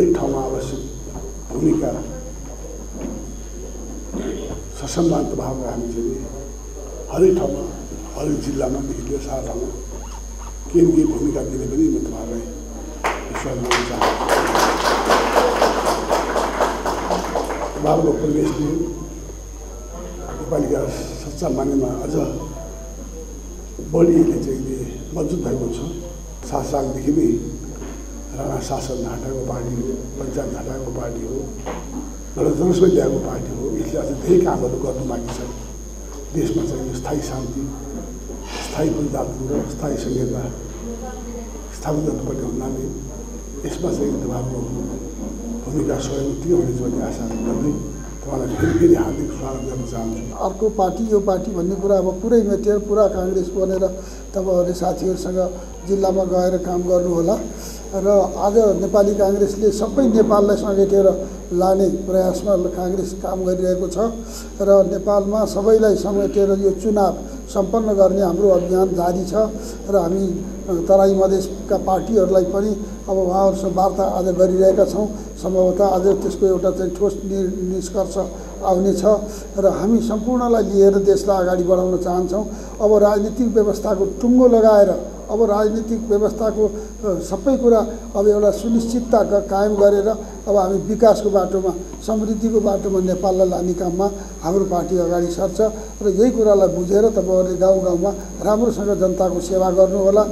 हरेक ठाउँमा आवश्यक भूमिका ससम्मान भावमा हामी चाहिँ हरेक ठाउँमा हरेक जिल्लामादेखि लिएर सारा ठाउँमा केही केही भूमिका दिने पनि म तपाईँहरूलाई विश्वास गर्न चाहन्छु। बाबुको परिवेशले नेपालीका सच्चा मानेमा अझ बढी चाहिँ मजबुत भएको छ। सात सालदेखि नै शासन हटाएको पार्टी हो पञ्चायत हटाएको पार्टी हो गणतन्त्रमै ल्याएको पार्टी हो यसले अझ धेरै कामहरू गर्नु बाँकी छ देशमा चाहिँ स्थायी शान्ति स्थायी प्रजातन्त्र स्थायी संहिता स्थापित गर्नुपर्ने हुनाले यसमा चाहिँ तपाईँको भूमिका सहयोग के हुनेछ भन्ने आशा गर्दै तपाईँलाई फेरि फेरि हार्दिक स्वागत गर्न चाहन्छु अर्को पार्टी यो पार्टी भन्ने कुरा अब पुरै मेटेर पुरा काङ्ग्रेस बनेर तपाईँहरूले साथीहरूसँग जिल्लामा गएर काम गर्नुहोला र आज नेपाली काङ्ग्रेसले सबै नेपाललाई समेटेर लाने प्रयासमा काङ्ग्रेस काम गरिरहेको छ र नेपालमा सबैलाई समेटेर यो चुनाव सम्पन्न गर्ने हाम्रो अभियान जारी छ र हामी तराई मधेसका पार्टीहरूलाई पनि अब उहाँहरूसँग वार्ता आज गरिरहेका छौँ। सम्भवतः आज त्यसको एउटा चाहिँ ठोस निष्कर्ष आउनेछ र हामी सम्पूर्णलाई लिएर देशलाई अगाडि बढाउन चाहन्छौँ। अब राजनीतिक व्यवस्थाको टुङ्गो लगाएर अब राजनीतिक व्यवस्थाको सबै कुरा अब एउटा सुनिश्चितता कायम गरेर अब हामी विकासको बाटोमा समृद्धिको बाटोमा नेपाललाई लाने काममा हाम्रो पार्टी अगाडि सर्छ। र यही कुरालाई बुझेर तपाईँहरूले गाउँ गाउँमा राम्रोसँग जनताको सेवा गर्नुहोला।